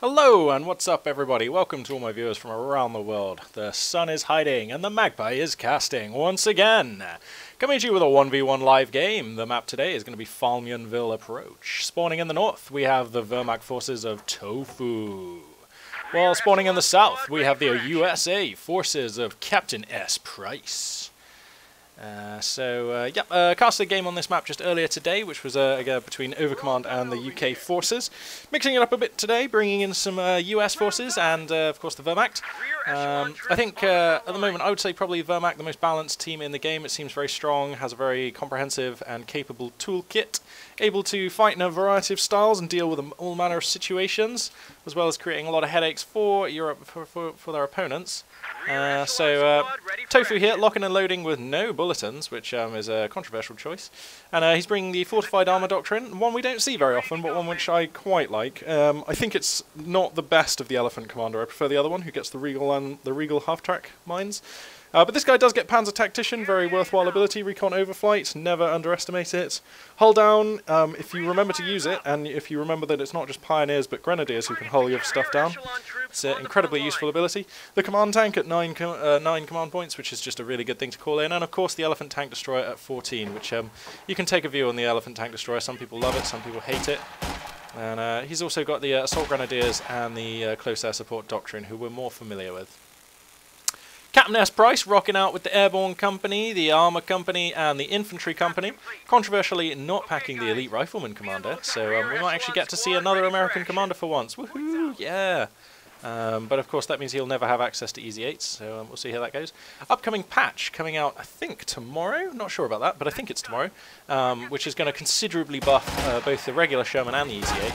Hello and what's up everybody, welcome to all my viewers from around the world. The sun is hiding and the magpie is casting once again. Coming to you with a 1v1 live game, the map today is going to be Faymonville Approach. Spawning in the north, we have the Wehrmacht forces of Tofu. While spawning in the south, we have the USA forces of Captain S. Price. Uh, so, uh, yeah, uh, cast a game on this map just earlier today, which was uh, again between Oberkommando and the UK forces. Mixing it up a bit today, bringing in some US uh, forces and, of course, the Wehrmacht. Um, I think at the moment I would say probably Wehrmacht the most balanced team in the game. It seems very strong, has a very comprehensive and capable toolkit, able to fight in a variety of styles and deal with all manner of situations, as well as creating a lot of headaches for Europe for, for, for their opponents. Uh, so uh, Tofu here, locking and loading with no bulletins, which um, is a controversial choice. And uh, he's bringing the fortified armor doctrine, one we don't see very often, but one which I quite like. Um, I think it's not the best of the elephant commander. I prefer the other one, who gets the Riegel and the Riegel half-track mines. Uh, but this guy does get Panzer Tactician, very worthwhile ability. Recon Overflight, never underestimate it. Hull down, um, if you remember to use it, and if you remember that it's not just Pioneers but Grenadiers who can hull your stuff down, it's an incredibly useful ability. The Command Tank at 9, com uh, nine command points, which is just a really good thing to call in. And of course the Elephant Tank Destroyer at 14, which um, you can take a view on the Elephant Tank Destroyer. Some people love it, some people hate it. And uh, he's also got the uh, Assault Grenadiers and the uh, Close Air Support Doctrine, who we're more familiar with. Captain S. Price rocking out with the Airborne Company, the Armour Company, and the Infantry Company. Controversially, not packing the Elite Rifleman Commander, so um, we might actually get to see another American commander for once. Woohoo! Yeah! Um, but of course, that means he'll never have access to Easy 8s, so um, we'll see how that goes. Upcoming patch coming out, I think, tomorrow? Not sure about that, but I think it's tomorrow, um, which is going to considerably buff uh, both the regular Sherman and the Easy 8.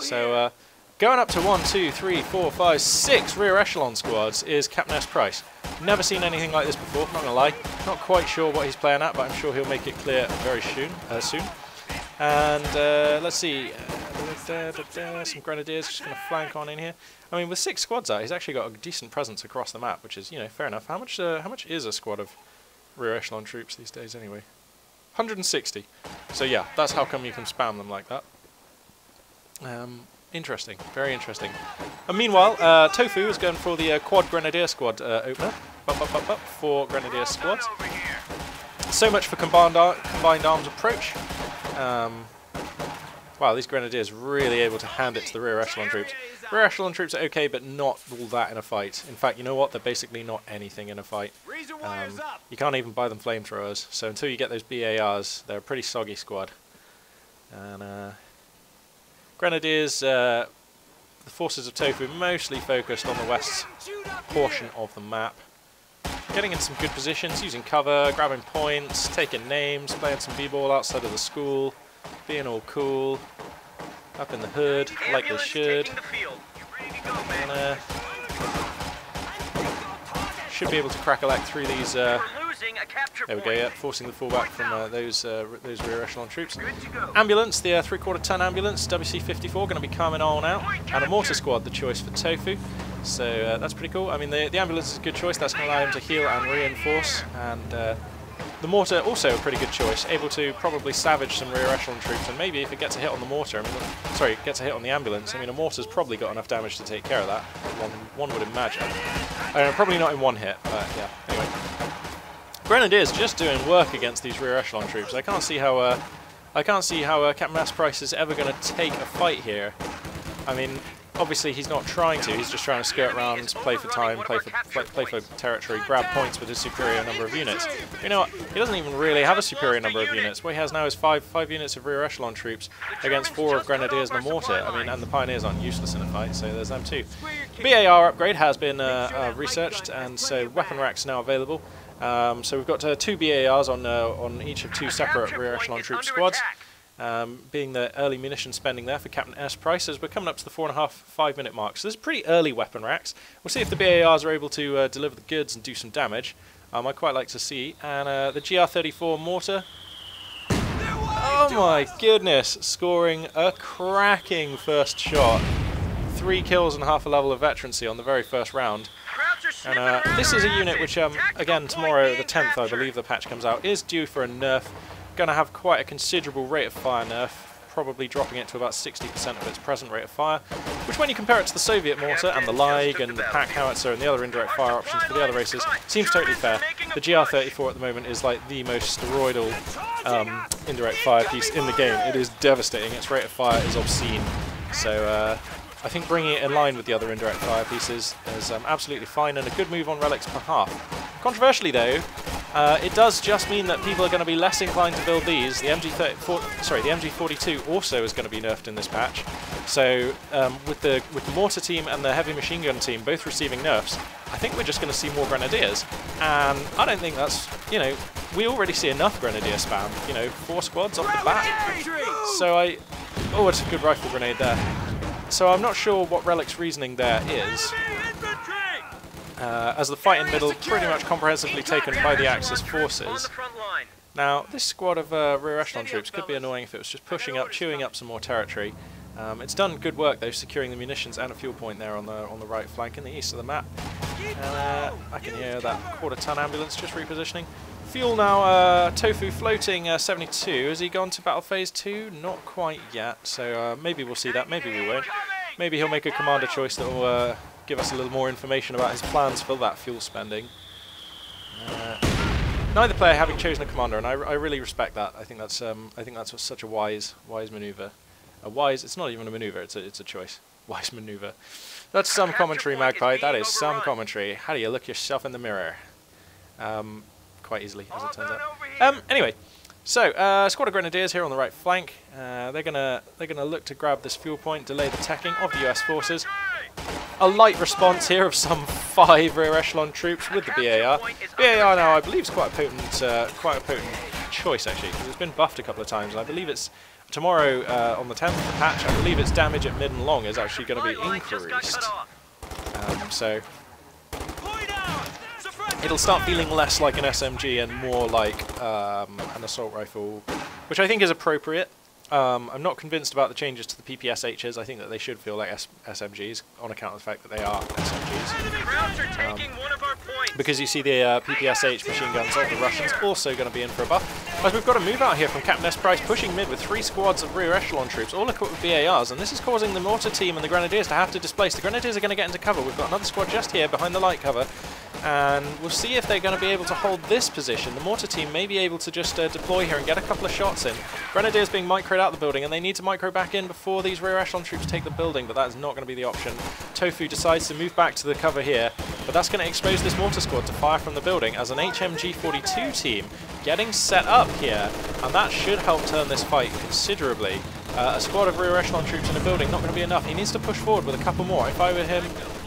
So, uh, Going up to one, two, three, four, five, six rear echelon squads is Captain S. Price. Never seen anything like this before, not gonna lie. Not quite sure what he's playing at, but I'm sure he'll make it clear very soon. Uh, soon. And uh, let's see, uh, some grenadiers just gonna flank on in here. I mean, with six squads out, he's actually got a decent presence across the map, which is, you know, fair enough. How much? Uh, how much is a squad of rear echelon troops these days, anyway? 160. So yeah, that's how come you can spam them like that. Um, Interesting, very interesting. And meanwhile, uh, Tofu is going for the uh, Quad Grenadier Squad uh, opener. Bup, bup, bup, for Grenadier Squads. So much for combined, ar combined arms approach. Um, wow, these Grenadiers really able to hand it to the rear echelon troops. Rear echelon troops are okay, but not all that in a fight. In fact, you know what? They're basically not anything in a fight. Um, you can't even buy them flamethrowers, so until you get those BARs, they're a pretty soggy squad. And uh, Grenadiers, uh, the forces of Tofu mostly focused on the west portion of the map. Getting in some good positions, using cover, grabbing points, taking names, playing some b-ball outside of the school, being all cool, up in the hood, like they should. And, uh, should be able to crack a lack through these uh, there we go, yeah, forcing the fullback from uh, those uh, those rear echelon troops. Ambulance, the uh, three-quarter ton ambulance, WC-54, going to be coming on out. And a mortar squad, the choice for Tofu. So uh, that's pretty cool. I mean, the, the ambulance is a good choice. That's going to allow him to heal and reinforce. And uh, the mortar, also a pretty good choice. Able to probably savage some rear echelon troops. And maybe if it gets a hit on the mortar, I mean, sorry, gets a hit on the ambulance, I mean, a mortar's probably got enough damage to take care of that. One, one would imagine. Probably not in one hit, but yeah. Grenadiers just doing work against these rear echelon troops. I can't see how uh, I can't see how uh, Captain S. Price is ever going to take a fight here. I mean, obviously he's not trying to. He's just trying to skirt around, play for time, play for play, play for territory, grab points with his superior number of units. You know? He doesn't even really have a superior number of units. What he has now is five five units of rear echelon troops against four of grenadiers and a mortar. I mean, and the pioneers aren't useless in a fight, so there's them too. BAR upgrade has been uh, uh, researched, and so weapon racks now available. Um, so we've got uh, two BARs on uh, on each of two separate rear echelon troop squads. Um, being the early munition spending there for Captain S. Price as we're coming up to the four and a half, five minute mark. So this is pretty early weapon racks. We'll see if the BARs are able to uh, deliver the goods and do some damage. Um, I'd quite like to see. And uh, the GR34 mortar. Oh my goodness, scoring a cracking first shot. Three kills and half a level of veterancy on the very first round. And uh, this is a unit which, um, again, tomorrow, the 10th, I believe the patch comes out, is due for a nerf. Going to have quite a considerable rate of fire nerf, probably dropping it to about 60% of its present rate of fire, which when you compare it to the Soviet mortar and the Lig and the Pack howitzer and the other indirect fire options for the other races, seems totally fair. The GR34 at the moment is like the most steroidal um, indirect fire piece in the game. It is devastating. Its rate of fire is obscene. So uh, I think bringing it in line with the other indirect fire pieces is um, absolutely fine and a good move on Relic's behalf. Controversially though, uh, it does just mean that people are going to be less inclined to build these. The MG34, sorry, the MG42 also is going to be nerfed in this patch. So um, with the with the mortar team and the heavy machine gun team both receiving nerfs, I think we're just going to see more grenadiers. And I don't think that's you know we already see enough grenadier spam. You know, four squads off the bat. So I, oh, it's a good rifle grenade there. So I'm not sure what Relic's reasoning there is. Uh, as the fight in middle pretty much comprehensively taken by the Axis forces. Now, this squad of uh, rear echelon troops could be annoying if it was just pushing up, chewing up some more territory. Um, it's done good work though, securing the munitions and a fuel point there on the on the right flank in the east of the map. Uh, I can hear that quarter ton ambulance just repositioning. Fuel now, uh, Tofu floating uh, 72. Has he gone to battle phase 2? Not quite yet, so uh, maybe we'll see that, maybe we won't. Maybe he'll make a commander choice that will uh, give us a little more information about his plans for that fuel spending. Uh, neither player having chosen a commander, and I, I really respect that. I think that's um, I think that's such a wise wise maneuver. A wise. It's not even a maneuver. It's a it's a choice. Wise maneuver. That's some commentary, Magpie. That is some commentary. How do you look yourself in the mirror? Um, quite easily, as it turns out. Um, anyway, so uh, squad of grenadiers here on the right flank. Uh, they're gonna they're gonna look to grab this fuel point, delay the tacking of the U.S. forces. A light response here of some five rear echelon troops with the BAR. BAR now, I believe, is quite a potent uh, quite a potent choice actually, because it's been buffed a couple of times. and I believe it's tomorrow uh, on the 10th the patch. I believe its damage at mid and long is actually going to be increased. Um, so it'll start feeling less like an SMG and more like um, an assault rifle, which I think is appropriate. Um, I'm not convinced about the changes to the PPSHs. I think that they should feel like S SMGs on account of the fact that they are SMGs. Um, because you see the uh, PPSH machine guns of the Russians also going to be in for a buff. As we've got a move out here from Captain S. Price pushing mid with three squads of rear echelon troops, all equipped with BARs, and this is causing the mortar team and the grenadiers to have to displace. The grenadiers are going to get into cover. We've got another squad just here behind the light cover and we'll see if they're going to be able to hold this position. The mortar team may be able to just uh, deploy here and get a couple of shots in. Grenadiers being microed out the building, and they need to micro back in before these rear echelon troops take the building, but that is not going to be the option. Tofu decides to move back to the cover here, but that's going to expose this mortar squad to fire from the building as an HMG-42 team getting set up here, and that should help turn this fight considerably. Uh, a squad of rear echelon troops in a building, not going to be enough. He needs to push forward with a couple more. If I were him,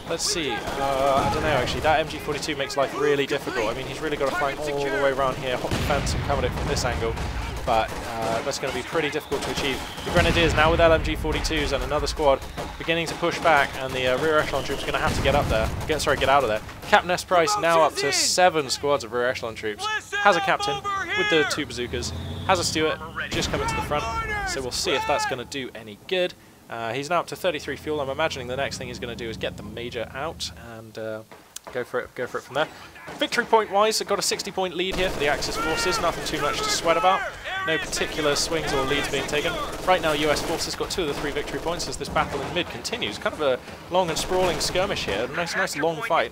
Let's see. Uh, I don't know, actually. That MG42 makes life really difficult. I mean, he's really got to flank all the way around here, hop the fence and cover it from this angle. But uh, that's going to be pretty difficult to achieve. The Grenadiers now with LMG42s and another squad beginning to push back, and the uh, rear echelon troops are going to have to get up there. Get sorry, get out of there. Captain S. Price now up to seven squads of rear echelon troops. Has a captain with the two bazookas. Has a Stuart just coming to the front. So we'll see if that's going to do any good. Uh, he's now up to 33 fuel. I'm imagining the next thing he's going to do is get the Major out and uh, go for it. Go for it from there. Victory point wise, they've got a 60 point lead here for the Axis forces. Nothing too much to sweat about. No particular swings or leads being taken. Right now, US forces got two of the three victory points as this battle in mid continues. Kind of a long and sprawling skirmish here. Nice, nice long fight.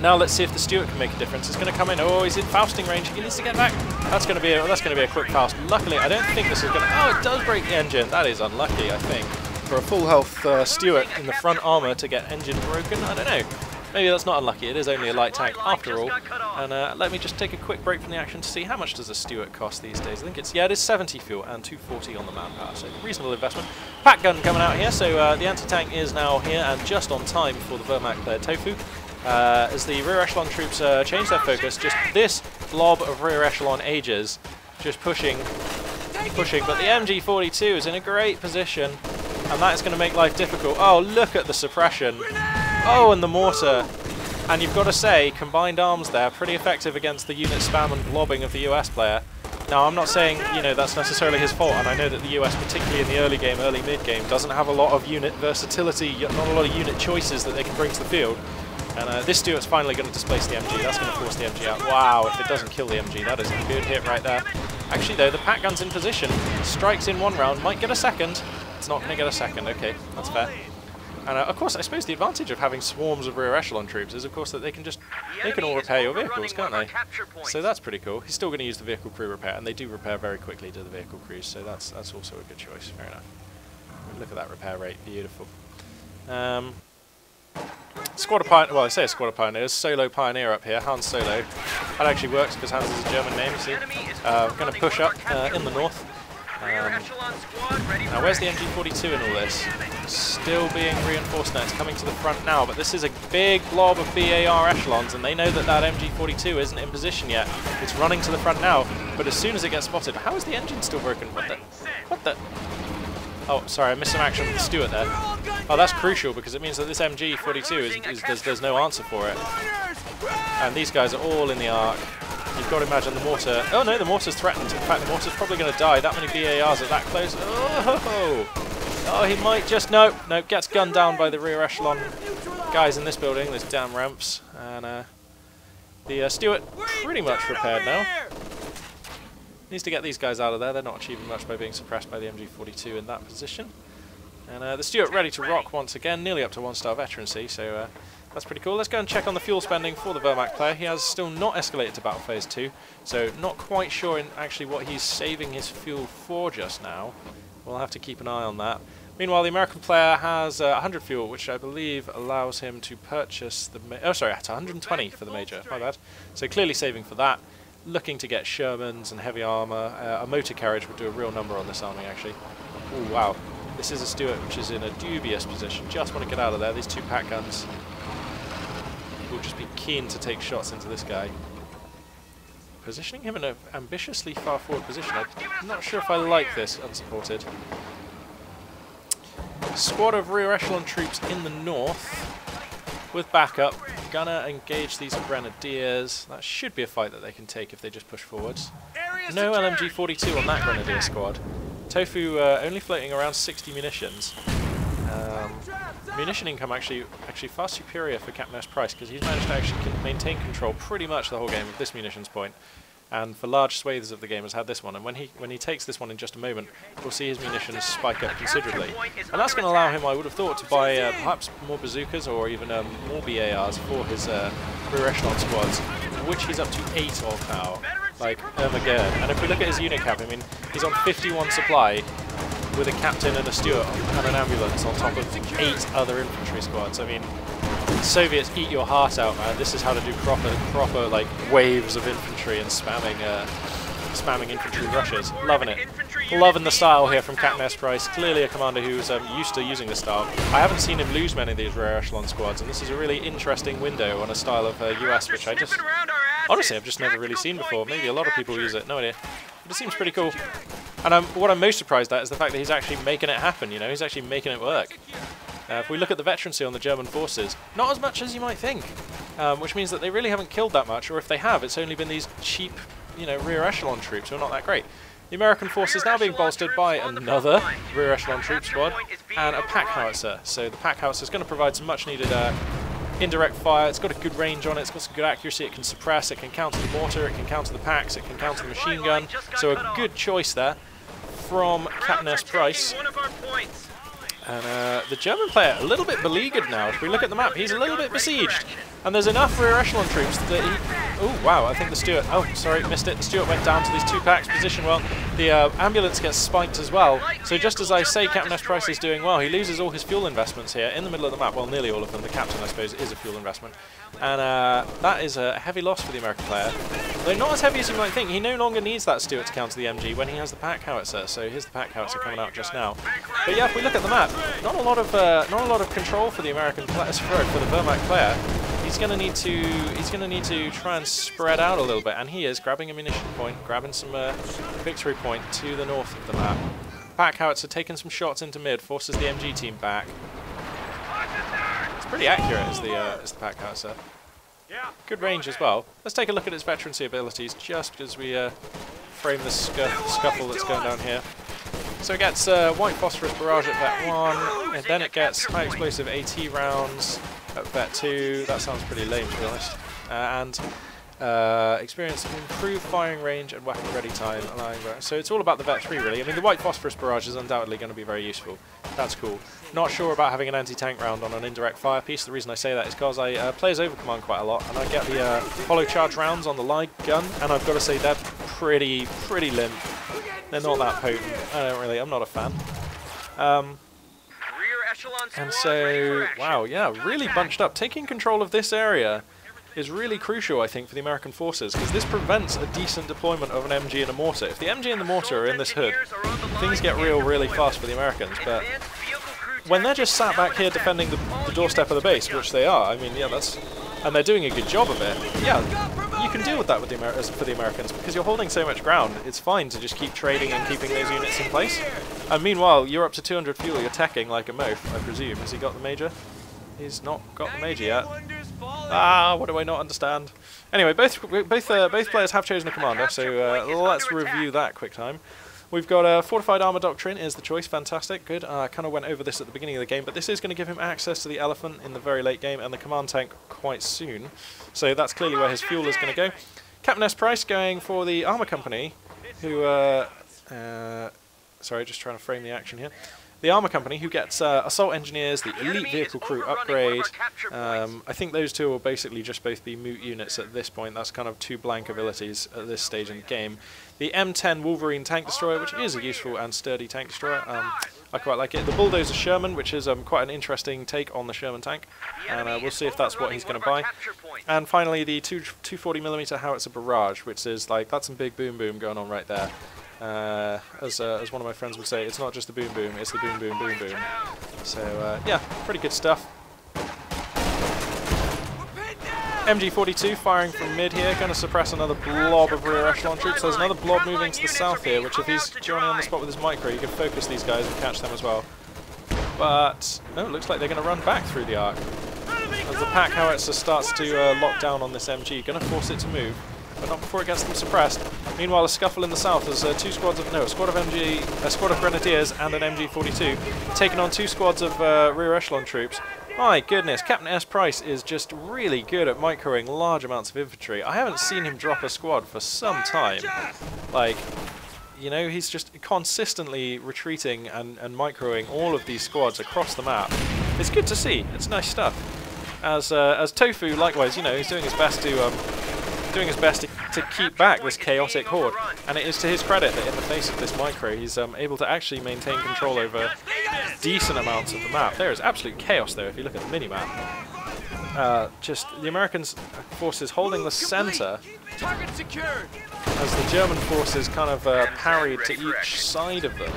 Now let's see if the Stuart can make a difference. It's going to come in. Oh, he's in fausting range. He needs to get back. That's going to be a, that's going to be a quick faust. Luckily, I don't think this is going to. Oh, it does break the engine. That is unlucky, I think, for a full health uh, Stuart in the front armor to get engine broken. I don't know. Maybe that's not unlucky. It is only a light tank after all. And uh, let me just take a quick break from the action to see how much does a Stuart cost these days. I think it's yeah, it is 70 fuel and 240 on the manpower, so reasonable investment. Pack gun coming out here, so uh, the anti-tank is now here and just on time for the Wehrmacht player Tofu. Uh, as the rear echelon troops uh, change their focus, just this blob of rear echelon ages, just pushing, pushing. But the MG42 is in a great position, and that is going to make life difficult. Oh, look at the suppression. Oh, and the mortar. And you've got to say, combined arms there, pretty effective against the unit spam and blobbing of the US player. Now, I'm not saying, you know, that's necessarily his fault, and I know that the US, particularly in the early game, early mid-game, doesn't have a lot of unit versatility, not a lot of unit choices that they can bring to the field. And uh, this Stuart's finally going to displace the MG. That's going to force the MG out. Wow, if it doesn't kill the MG, that is a good hit right there. Actually, though, the pack gun's in position. Strikes in one round, might get a second. It's not going to get a second. Okay, that's fair. And uh, of course, I suppose the advantage of having swarms of rear echelon troops is, of course, that they can just they can all repair your vehicles, can't they? So that's pretty cool. He's still going to use the vehicle crew repair, and they do repair very quickly to the vehicle crews, so that's that's also a good choice. Fair enough. Look at that repair rate, beautiful. Um, squad of Pioneer, well I say a squad of Pioneers, Solo Pioneer up here, Hans Solo. That actually works because Hans is a German name, you see. Uh, going to push up uh, in the north. Um, now where's the MG42 in all this? Still being reinforced now, it's coming to the front now, but this is a big blob of BAR echelons and they know that that MG42 isn't in position yet. It's running to the front now, but as soon as it gets spotted, how is the engine still broken? What the? What the? Oh, sorry, I missed some action with the Stuart there. Oh, that's crucial because it means that this MG42 is, is there's, there's no answer for it. And these guys are all in the arc. You've got to imagine the mortar. Oh no, the mortar's threatened. In fact, the mortar's probably going to die. That many BARs are that close. Oh, oh, he might just no, no. Gets gunned down by the rear echelon guys in this building. There's damn ramps. And uh, the uh, Stuart pretty much repaired now. Needs to get these guys out of there. They're not achieving much by being suppressed by the MG42 in that position. And uh, the Stuart ready to rock once again, nearly up to one star veterancy, so uh, that's pretty cool. Let's go and check on the fuel spending for the Wehrmacht player. He has still not escalated to Battle Phase 2, so not quite sure in actually what he's saving his fuel for just now. We'll have to keep an eye on that. Meanwhile, the American player has uh, 100 fuel, which I believe allows him to purchase the... oh, sorry, it's 120 for the Major. My bad. So clearly saving for that looking to get Shermans and heavy armour. Uh, a motor carriage would do a real number on this army, actually. Oh, wow. This is a Stuart which is in a dubious position. Just want to get out of there. These two pack guns will just be keen to take shots into this guy. Positioning him in an ambitiously far forward position. I'm not sure if I like this unsupported. Squad of rear echelon troops in the north with backup. Gonna engage these Grenadiers. That should be a fight that they can take if they just push forwards. No LMG-42 on that Grenadier squad. Tofu uh, only floating around 60 munitions. Um, munition income actually actually far superior for Captain S. Price because he's managed to actually maintain control pretty much the whole game of this munitions point and for large swathes of the game has had this one. And when he when he takes this one in just a moment, we'll see his munitions spike up considerably. And that's going to allow him, I would have thought, to buy uh, perhaps more bazookas or even um, more BARs for his uh, rear echelon squads, which he's up to eight of now, like Armageddon. And if we look at his unit cap, I mean, he's on 51 supply with a captain and a Stuart and an ambulance on top of eight other infantry squads. I mean, Soviets eat your heart out, man. This is how to do proper, proper like waves of infantry and spamming, uh, spamming infantry rushes. Loving it. Loving the style here from Captain. Price. Clearly a commander who's um, used to using this style. I haven't seen him lose many of these rear echelon squads, and this is a really interesting window on a style of uh, US which I just, honestly, I've just never really seen before. Maybe a lot of people use it. No idea. But it seems pretty cool. And um, what I'm most surprised at is the fact that he's actually making it happen. You know, he's actually making it work. Uh, if we look at the veterancy on the German forces, not as much as you might think, um, which means that they really haven't killed that much, or if they have, it's only been these cheap, you know, rear echelon troops who are not that great. The American force is now being bolstered by another rear echelon troop squad and a pack howitzer. So the pack howitzer is going to provide some much needed uh, indirect fire. It's got a good range on it, it's got some good accuracy, it can suppress, it can counter the mortar, it can counter the packs, it can counter the machine gun. So a good choice there from Captain S. Price. And uh, the German player, a little bit beleaguered now. If we look at the map, he's a little bit besieged. And there's enough rear echelon troops that he... Oh, wow, I think the Stuart... Oh, sorry, missed it. The Stuart went down to these two packs, position well. The uh, ambulance gets spiked as well. So just as I say Captain S. Price is doing well, he loses all his fuel investments here in the middle of the map. Well, nearly all of them. The captain, I suppose, is a fuel investment. And uh, that is a heavy loss for the American player. Though not as heavy as you might think. He no longer needs that Stuart to counter the MG when he has the pack howitzer. So here's the pack howitzer coming out just now. But yeah, if we look at the map, not a lot of uh, not a lot of control for the American player, for the Wehrmacht player. He's going to need to he's to need to try and spread out a little bit, and he is grabbing a munition point, grabbing some uh, victory point to the north of the map. Pack howitzer taking some shots into mid, forces the MG team back. It's pretty accurate as the uh, as the pack howitzer. Good range as well. Let's take a look at its veterancy abilities just as we uh, frame the scuff scuffle that's going down here. So it gets uh, White Phosphorus Barrage at that 1, and then it gets High Explosive AT rounds Vet 2. That sounds pretty lame to be honest. Uh, and Uh, experience improved firing range and weapon ready time, so it's all about the Vet 3 really. I mean the White Phosphorus Barrage is undoubtedly going to be very useful. That's cool. Not sure about having an anti-tank round on an indirect fire piece. The reason I say that is because I uh, play as Oberkommando quite a lot, and I get the uh, hollow charge rounds on the light gun, and I've got to say they're pretty, pretty limp. They're not that potent. I don't really. I'm not a fan. Um, and so, wow, yeah, really bunched up. Taking control of this area is really crucial, I think, for the American forces, because this prevents a decent deployment of an MG and a mortar. If the MG and the mortar are in this hood, things get real really fast for the Americans, but when they're just sat back here defending the, the doorstep of the base, which they are, I mean, yeah, that's... and they're doing a good job of it, yeah, you can deal with that with the for the Americans, because you're holding so much ground, it's fine to just keep trading and keeping those units in place. And meanwhile, you're up to 200 fuel, you're teching like a moaf, I presume. Has he got the major? He's not got the major yet. Ah, what do I not understand? Anyway, both both uh, both players have chosen a commander, so uh, let's review that quick time. We've got a Fortified Armor Doctrine is the choice, fantastic, good. Uh, I kind of went over this at the beginning of the game, but this is going to give him access to the Elephant in the very late game and the Command Tank quite soon. So that's clearly where his fuel is going to go. Captain S. Price going for the Armor Company, who, uh, uh, sorry, just trying to frame the action here the armor company, who gets uh, assault engineers, the elite vehicle crew upgrade. Um, I think those two will basically just both be moot units at this point. That's kind of two blank abilities at this stage in the game. The M10 Wolverine tank destroyer, which is a useful and sturdy tank destroyer. Um, I quite like it. The Bulldozer Sherman, which is um, quite an interesting take on the Sherman tank, and uh, we'll see if that's what he's going to buy. And finally, the 240mm Howitzer Barrage, which is like, that's some big boom boom going on right there. Uh, as, uh, as one of my friends would say, it's not just the boom boom, it's the boom boom boom boom. So uh, yeah, pretty good stuff. MG42 firing from mid here, going to suppress another blob of rear echelon troops. There's another blob moving to the south here, which if he's joining on the spot with his micro, you can focus these guys and catch them as well. But, no, it looks like they're going to run back through the arc. As the pack howitzer starts to uh, lock down on this MG, going to force it to move but not before it gets them suppressed. Meanwhile, a scuffle in the south. as uh, two squads of no, a squad of MG, a squad of grenadiers, and an MG42 taking on two squads of uh, rear echelon troops. My goodness, Captain S. Price is just really good at microing large amounts of infantry. I haven't seen him drop a squad for some time. Like, you know, he's just consistently retreating and, and microing all of these squads across the map. It's good to see. It's nice stuff. As uh, as Tofu, likewise, you know, he's doing his best to um, doing his best to, keep back this chaotic horde. And it is to his credit that in the face of this micro, he's um, able to actually maintain control over decent amounts of the map. There is absolute chaos there if you look at the mini-map. Uh, just the Americans forces holding the center as the German forces kind of uh, parried to each side of them.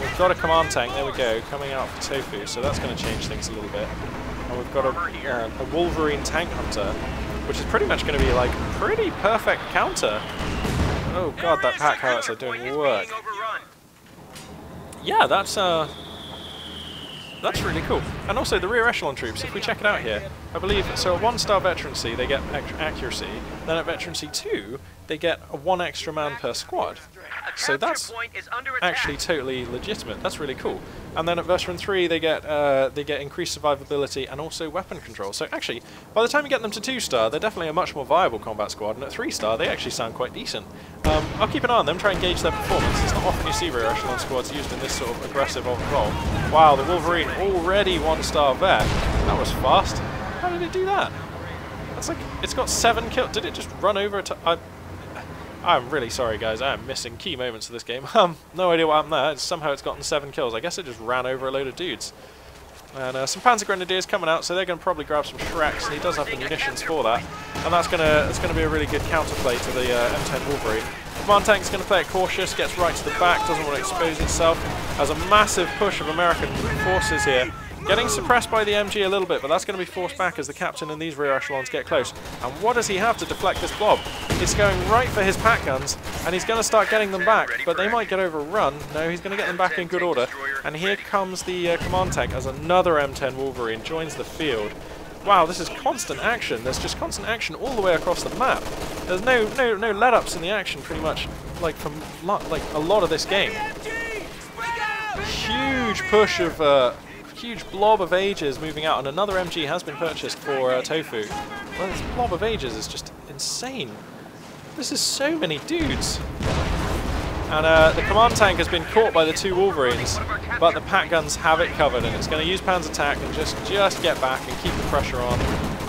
We've got a command tank, there we go, coming out for Tofu, so that's going to change things a little bit. And we've got a, uh, a Wolverine tank hunter which is pretty much going to be like pretty perfect counter. Oh god, that pack howitzer doing work. Yeah, that's uh, that's really cool. And also the rear echelon troops, if we check it out here, I believe, so at 1 star veterancy they get accuracy, then at veterancy 2 they get a one extra man per squad. So that's actually totally legitimate. That's really cool. And then at veteran three, they get uh, they get increased survivability and also weapon control. So actually, by the time you get them to two star, they're definitely a much more viable combat squad. And at three star, they actually sound quite decent. Um, I'll keep an eye on them, try and gauge their performance. It's not often you see rear echelon squads used in this sort of aggressive role. Wow, the Wolverine already one star vet. That was fast. How did it do that? That's like it's got seven kills. Did it just run over? I I'm really sorry, guys. I am missing key moments of this game. Um, no idea what happened there. It's, somehow it's gotten seven kills. I guess it just ran over a load of dudes. And uh, some Panzer Grenadiers coming out, so they're going to probably grab some Shreks, and he does have the munitions for that. And that's going to to be a really good counterplay to the uh, M10 Wolverine. Command Tank's going to play it cautious, gets right to the back, doesn't want to expose itself. Has a massive push of American forces here, Getting suppressed by the MG a little bit, but that's going to be forced back as the captain and these rear echelons get close. And what does he have to deflect this blob? It's going right for his pack guns, and he's going to start getting them back, but they might get overrun. No, he's going to get them back in good order. And here comes the uh, command tank as another M10 Wolverine joins the field. Wow, this is constant action. There's just constant action all the way across the map. There's no no no let-ups in the action pretty much, like from like a lot of this game. Huge push of uh, huge blob of ages moving out, and another MG has been purchased for uh, Tofu. Well, this blob of ages is just insane. This is so many dudes. And uh, the command tank has been caught by the two Wolverines, but the pack guns have it covered, and it's going to use Pan's attack and just just get back and keep the pressure on.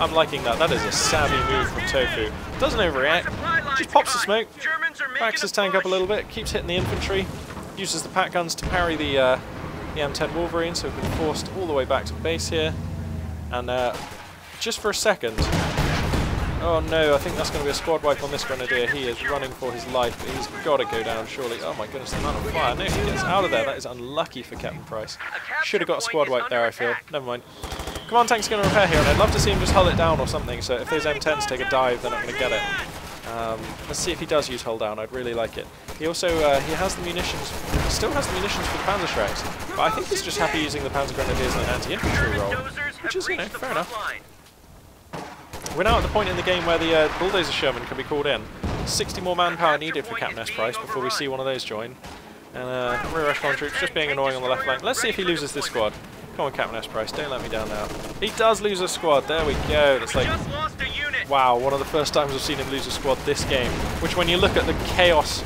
I'm liking that. That is a savvy move from Tofu. Doesn't overreact. Just pops the smoke, backs his tank up a little bit, keeps hitting the infantry, uses the pack guns to parry the uh, the M10 Wolverine, so we've been forced all the way back to base here. And uh, just for a second, Oh no, I think that's going to be a squad wipe on this Grenadier. He is running for his life, but he's got to go down surely. Oh my goodness, the amount of fire. No, he gets out of there. That is unlucky for Captain Price. Should have got a squad wipe there, I feel. Never mind. Command tank's going to repair here, and I'd love to see him just hull it down or something, so if those M10s take a dive, they're not going to get it. Um, let's see if he does use hull down. I'd really like it. He also uh, he has the munitions. He still has the munitions for the Panzer Panzerschrecks, but I think he's just happy using the Panzer Grenadiers in an anti-infantry role, which is, you know, fair enough. We're now at the point in the game where the uh, Bulldozer Sherman can be called in. 60 more manpower needed for Captain S. Price before we see one of those join. And uh, rear echelon troops just being annoying on the left flank. Let's see if he loses this squad. Come on, Captain S. Price, don't let me down now. He does lose a squad, there we go. That's like, wow, one of the first times I've seen him lose a squad this game. Which when you look at the chaos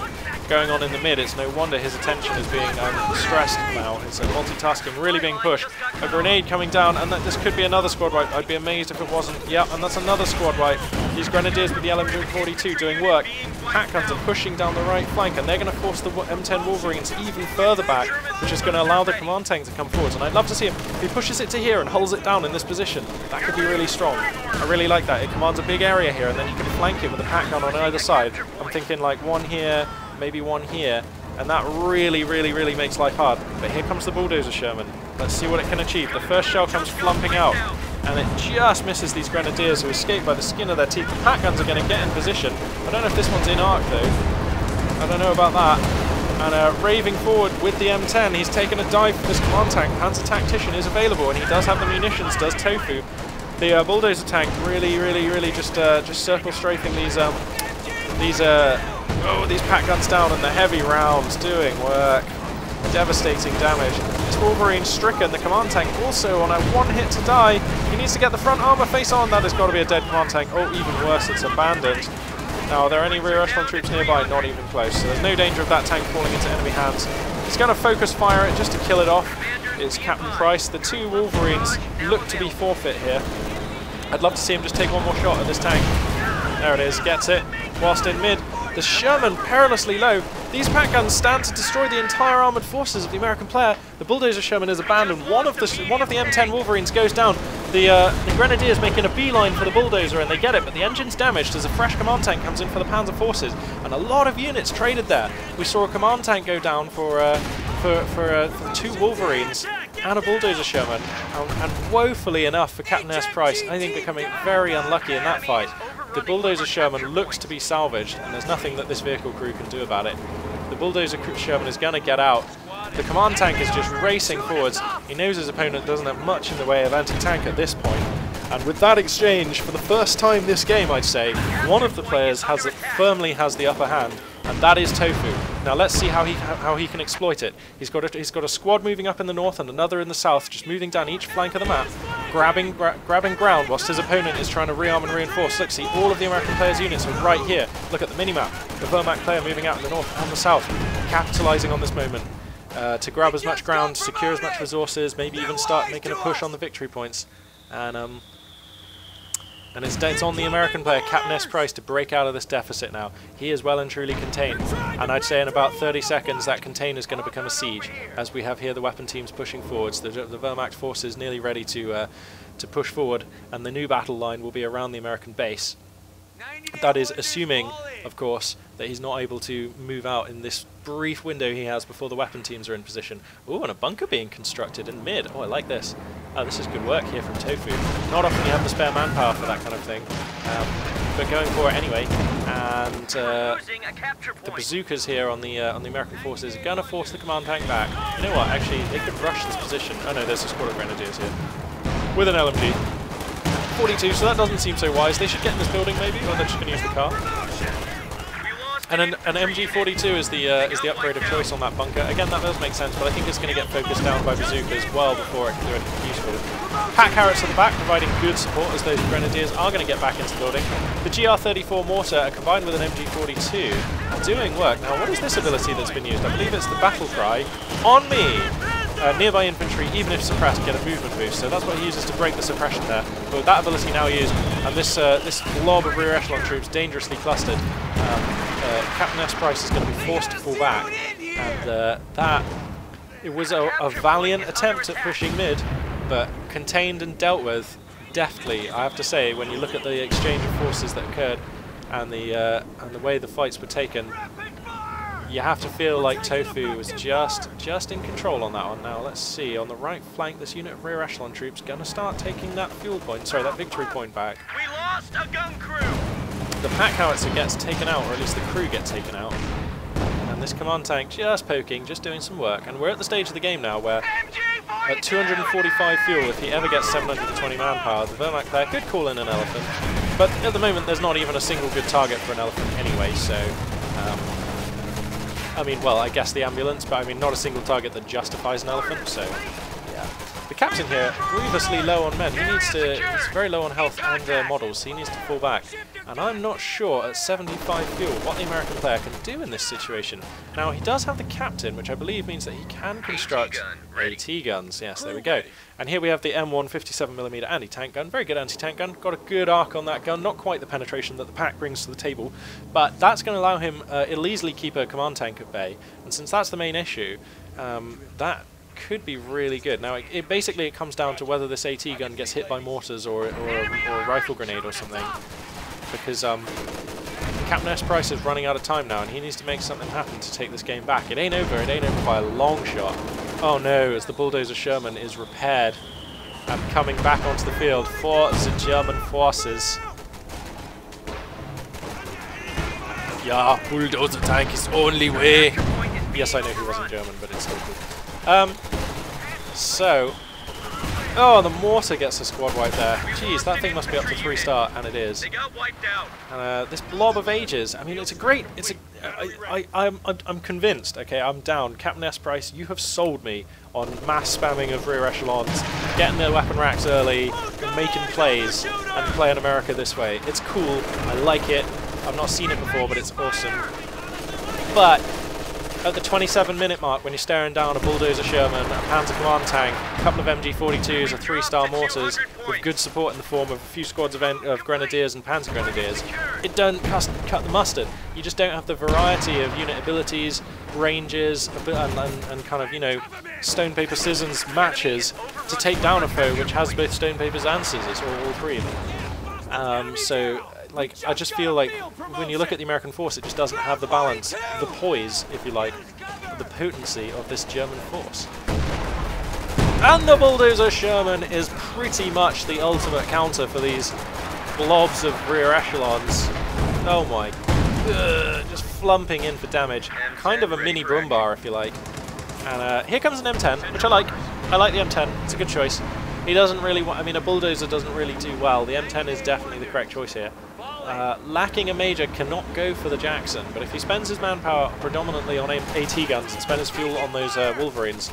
going on in the mid, it's no wonder his attention is being um, stressed now. It's a multitasking really being pushed. A grenade coming down, and that this could be another squad wipe. I'd be amazed if it wasn't. Yeah, and that's another squad wipe. These grenadiers with the LM-42 doing work. Pack guns are pushing down the right flank, and they're going to force the M10 Wolverines even further back, which is going to allow the command tank to come forwards. And I'd love to see him. He pushes it to here and holds it down in this position, that could be really strong. I really like that. It commands a big area here, and then you can flank it with a pack gun on either side. I'm thinking like one here, maybe one here, and that really, really, really makes life hard. But here comes the Bulldozer Sherman. Let's see what it can achieve. The first shell comes flumping out, and it just misses these Grenadiers who escape by the skin of their teeth. The pack guns are going to get in position. I don't know if this one's in arc, though. I don't know about that. And uh, raving forward with the M10, he's taken a dive for this command tank. Panzer Tactician is available, and he does have the munitions, does Tofu. The uh, Bulldozer tank really, really, really just uh, just circle strafing these um, these uh, Oh, these pack guns down and the heavy rounds doing work. Devastating damage. This Wolverine stricken, the command tank also on a one hit to die. He needs to get the front armor face on. That has got to be a dead command tank. Oh, even worse, it's abandoned. Now, are there any rear echelon troops nearby? Not even close. So there's no danger of that tank falling into enemy hands. He's going to focus fire it just to kill it off. It's Captain Price. The two Wolverines look to be forfeit here. I'd love to see him just take one more shot at this tank. There it is, gets it. Whilst in mid, the Sherman perilously low. These pack guns stand to destroy the entire armoured forces of the American player. The Bulldozer Sherman is abandoned. One of the one of the M10 Wolverines goes down. The, uh, the Grenadiers making a beeline for the Bulldozer and they get it, but the engine's damaged as a fresh command tank comes in for the Panzer forces. And a lot of units traded there. We saw a command tank go down for, uh, for, for, uh, for two Wolverines and a Bulldozer Sherman. And, and woefully enough for Captain S. Price, I think becoming very unlucky in that fight. The Bulldozer Sherman looks to be salvaged, and there's nothing that this vehicle crew can do about it. The Bulldozer Sherman is going to get out. The command tank is just racing forwards. He knows his opponent doesn't have much in the way of anti-tank at this point. And with that exchange, for the first time this game, I'd say, one of the players has firmly has the upper hand, and that is Tofu. Now let's see how he how he can exploit it. He's got a, he's got a squad moving up in the north and another in the south, just moving down each flank of the map, grabbing gra grabbing ground whilst his opponent is trying to rearm and reinforce. Look, see all of the American players' units are right here. Look at the minimap. The Wehrmacht player moving out in the north and the south, capitalising on this moment. Uh, to grab as much ground, secure as much resources, maybe even start making a push on the victory points. And um, and it's, it's on the American player, Captain S. Price, to break out of this deficit now. He is well and truly contained. And I'd say in about 30 seconds, that container is going to become a siege, as we have here the weapon teams pushing forwards. The, the Wehrmacht forces nearly ready to, uh, to push forward, and the new battle line will be around the American base. That is assuming, of course, that he's not able to move out in this brief window he has before the weapon teams are in position. Oh, and a bunker being constructed in mid. Oh, I like this. Oh, this is good work here from Tofu. Not often you have the spare manpower for that kind of thing. Um, but going for it anyway. And uh, the bazookas here on the uh, on the American forces are going to force the command tank back. You know what? Actually, they could rush this position. Oh no, there's a squad of grenadiers here. With an LMG. 42, so that doesn't seem so wise. They should get in this building maybe, or they're just going to use the car. And an, an MG42 is the uh, is the upgrade of choice on that bunker. Again, that does make sense, but I think it's going to get focused down by bazookas well before it can do anything useful. Pack Carrots at the back, providing good support as those Grenadiers are going to get back into the building. The GR34 mortar, combined with an MG42, doing work. Now, what is this ability that's been used? I believe it's the Battle Cry. On me! Uh, nearby infantry, even if suppressed, get a movement boost. So that's what he uses to break the suppression there. But with that ability now used, and this uh, this blob of rear echelon troops dangerously clustered, um, uh, Captain S. Price is going to be forced to fall back. And uh, that, it was a, a valiant attempt at pushing mid, but contained and dealt with deftly. I have to say, when you look at the exchange of forces that occurred and the uh, and the way the fights were taken, you have to feel like Tofu was just just in control on that one. Now let's see, on the right flank, this unit of rear echelon troops gonna start taking that fuel point, sorry, that victory point back. We lost a gun crew. The pack howitzer gets taken out, or at least the crew get taken out. And this command tank just poking, just doing some work. And we're at the stage of the game now where at 245 fuel, if he ever gets 720 manpower, the Wehrmacht player could call in an elephant. But at the moment, there's not even a single good target for an elephant anyway, so I mean, well, I guess the ambulance, but I mean, not a single target that justifies an elephant, so. The captain here, grievously low on men. He needs to, he's very low on health and uh, models, so he needs to fall back. And I'm not sure at 75 fuel what the American player can do in this situation. Now, he does have the captain, which I believe means that he can construct AT guns. Yes, there we go. And here we have the M1 57mm anti-tank gun. Very good anti-tank gun. Got a good arc on that gun. Not quite the penetration that the pack brings to the table, but that's going to allow him, uh, it'll easily keep a command tank at bay. And since that's the main issue, um, that could be really good. Now, it, it, basically it comes down to whether this AT gun gets hit by mortars or, or, or a rifle grenade or something because um, Captain S. Price is running out of time now, and he needs to make something happen to take this game back. It ain't over. It ain't over by a long shot. Oh no, as the Bulldozer Sherman is repaired and coming back onto the field for the German forces. Yeah, Bulldozer tank is only way. Yes, I know he wasn't German, but it's still cool. Um, so, Oh, the mortar gets a squad wipe there. Jeez, that thing must be up to three star, and it is. And uh, this blob of ages. I mean, it's a great. It's a. I, I, I'm, I'm convinced. Okay, I'm down. Captain S. Price, you have sold me on mass spamming of rear echelons, getting their weapon racks early, making plays, and playing America this way. It's cool. I like it. I've not seen it before, but it's awesome. But at the 27 minute mark when you're staring down a bulldozer Sherman, a Panzer Command tank, a couple of MG42s, a three star mortars with good support in the form of a few squads of, of Grenadiers and Panzer Grenadiers, it doesn't cut the mustard. You just don't have the variety of unit abilities, ranges, and, and, and kind of, you know, stone, paper, scissors matches to take down a foe which has both stone, papers and scissors, or all three of them. Um, so like I just feel like when you look at the American force, it just doesn't have the balance, the poise, if you like, the potency of this German force. And the Bulldozer Sherman is pretty much the ultimate counter for these blobs of rear echelons. Oh my, Ugh, just flumping in for damage. Kind of a mini Brumbar, if you like. And uh, here comes an M10, which I like. I like the M10. It's a good choice. He doesn't really want... I mean, a bulldozer doesn't really do well. The M10 is definitely the correct choice here. Uh, lacking a major cannot go for the Jackson, but if he spends his manpower predominantly on AT guns and spends his fuel on those uh, Wolverines,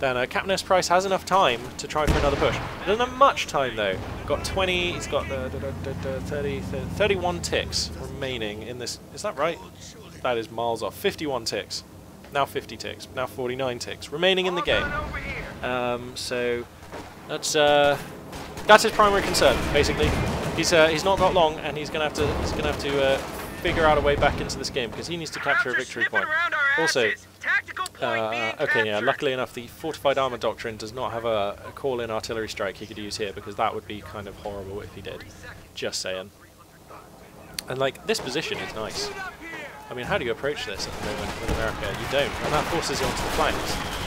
then uh, Captain S. Price has enough time to try for another push. He doesn't have much time though. Got 20, he's got uh, 30, 30, 31 ticks remaining in this. Is that right? That is miles off. 51 ticks. Now 50 ticks. Now 49 ticks remaining in the game. Um, so that's uh, that's his primary concern, basically. He's uh, he's not got long, and he's gonna have to he's gonna have to uh, figure out a way back into this game because he needs to capture a victory point. Also, uh, okay, yeah. Luckily enough, the fortified armor doctrine does not have a, a call-in artillery strike he could use here because that would be kind of horrible if he did. Just saying. And like this position is nice. I mean, how do you approach this at the moment with America? You don't, and that forces you onto the flanks.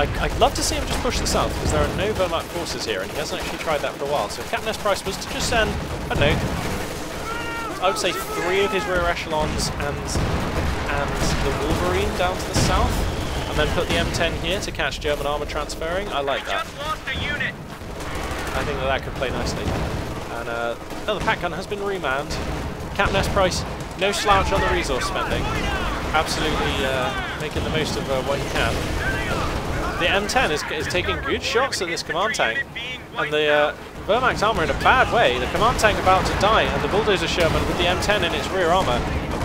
I, would love to see him just push the south, because there are no Wehrmacht forces here, and he hasn't actually tried that for a while. So if Captain S. Price was to just send, I don't know, I would say three of his rear echelons and, and the Wolverine down to the south, and then put the M10 here to catch German armor transferring, I like that. I think that that could play nicely. And uh, oh, the pack gun has been remanned. Captain S. Price, no slouch on the resource spending. Absolutely uh, making the most of uh, what he can. The M10 is, is taking good shots at this command tank, and the uh, armor in a bad way. The command tank about to die, and the Bulldozer Sherman with the M10 in its rear armor.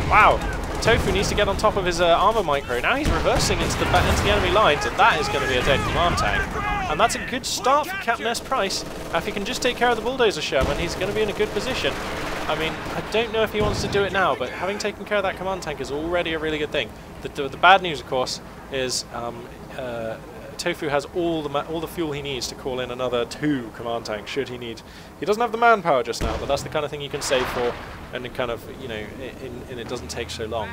Wow, Tofu needs to get on top of his uh, armor micro. Now he's reversing into the into the enemy lines, and that is going to be a dead command tank. And that's a good start for Captain S. Price. if he can just take care of the Bulldozer Sherman, he's going to be in a good position. I mean, I don't know if he wants to do it now, but having taken care of that command tank is already a really good thing. The, the, the bad news, of course, is um, uh, Tofu has all the all the fuel he needs to call in another two command tanks. Should he need, he doesn't have the manpower just now, but that's the kind of thing you can save for, and it kind of you know, and it doesn't take so long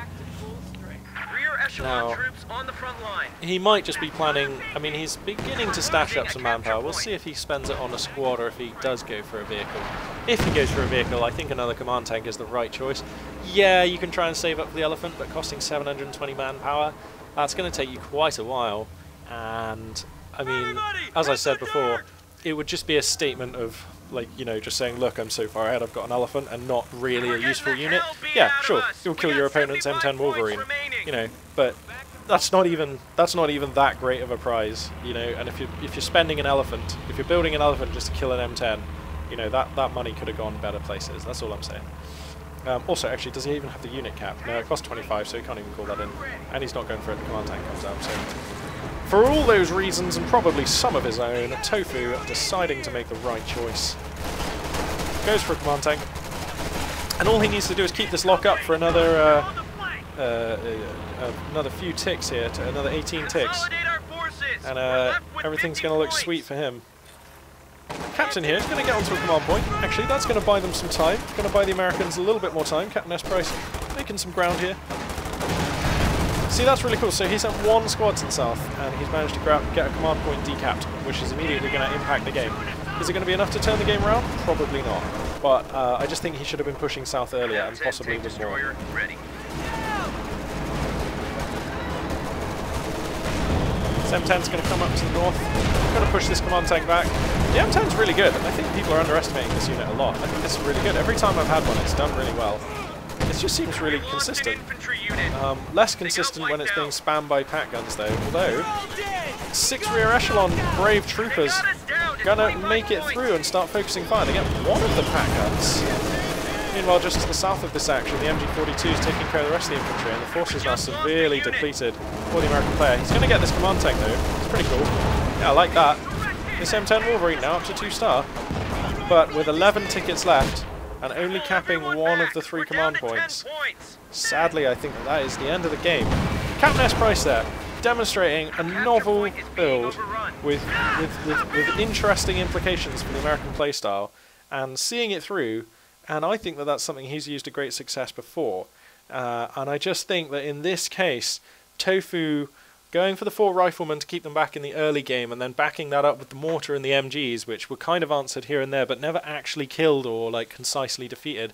now, troops on the front line. He might just be planning. I mean, he's beginning to stash up some manpower. We'll see if he spends it on a squad or if he does go for a vehicle. If he goes for a vehicle, I think another command tank is the right choice. Yeah, you can try and save up for the elephant, but costing 720 manpower, that's going to take you quite a while. And I mean, as I said before, it would just be a statement of like you know just saying look I'm so far ahead I've got an elephant and not really a useful unit. yeah sure you'll kill your opponent's M10 Wolverine you know but that's not even that's not even that great of a prize you know and if you if you're spending an elephant if you're building an elephant just to kill an M10 you know that that money could have gone better places that's all I'm saying. Um, also, actually, does he even have the unit cap? No, it costs 25, so he can't even call that in. And he's not going for it, the command tank comes out, so for all those reasons, and probably some of his own, Tofu deciding to make the right choice. Goes for a command tank. And all he needs to do is keep this lock up for another uh, uh, uh, another few ticks here, to another 18 ticks. And uh, everything's going to look sweet for him. Captain here is going to get onto a command point. Actually, that's going to buy them some time. Going to buy the Americans a little bit more time. Captain S. Price making some ground here. See, that's really cool. So he sent one squad to the south, and he's managed to grab, get a command point decapped, which is immediately going to impact the game. Is it going to be enough to turn the game around? Probably not. But uh, I just think he should have been pushing south earlier, and possibly with more. Ready. M10's going to come up to the north. Going to push this command tank back. The M10's really good. I think people are underestimating this unit a lot. I think this is really good. Every time I've had one, it's done really well. It just seems really consistent. Um, less consistent when it's being spammed by Pak guns though, although six rear echelon brave troopers gonna make it through and start focusing fire. They get one of the Pak guns. Meanwhile, just to the south of this action, the MG42 is taking care of the rest of the infantry, and the force is now severely depleted for the American player. He's going to get this command tank, though. It's pretty cool. Yeah, I like that. This M10 Wolverine now up to 2-star, but with 11 tickets left, and only capping one of the three command points. Sadly, I think that, that is the end of the game. Captain S. Price there, demonstrating a novel build with, with, with, with interesting implications for the American playstyle, and seeing it through, and I think that that's something he's used to great success before. Uh, and I just think that in this case, Tofu going for the four riflemen to keep them back in the early game and then backing that up with the mortar and the MGs, which were kind of answered here and there but never actually killed or like concisely defeated.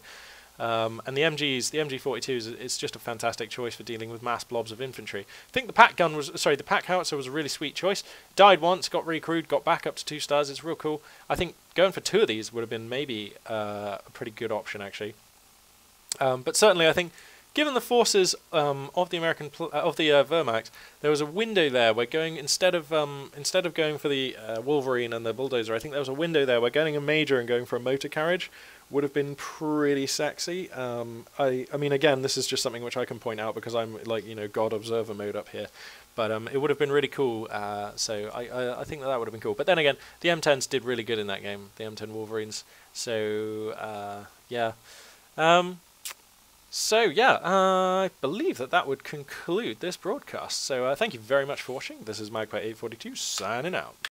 Um, and the MGs, the MG42 is it's just a fantastic choice for dealing with mass blobs of infantry. I think the pack gun was sorry, the pack howitzer was a really sweet choice. Died once, got recrewed, got back up to two stars. It's real cool. I think going for two of these would have been maybe uh, a pretty good option actually. Um, but certainly, I think given the forces um, of the American uh, of the uh, Wehrmacht, there was a window there where going instead of um, instead of going for the uh, Wolverine and the bulldozer, I think there was a window there where getting a major and going for a motor carriage would have been pretty sexy. Um, I I mean again, this is just something which I can point out because I'm like you know God observer mode up here. But um, it would have been really cool. Uh, so I, I, I think that that would have been cool. But then again, the M10s did really good in that game. The M10 Wolverines. So uh, yeah. Um, so yeah, uh, I believe that that would conclude this broadcast. So uh, thank you very much for watching. This is Magpie842 signing out.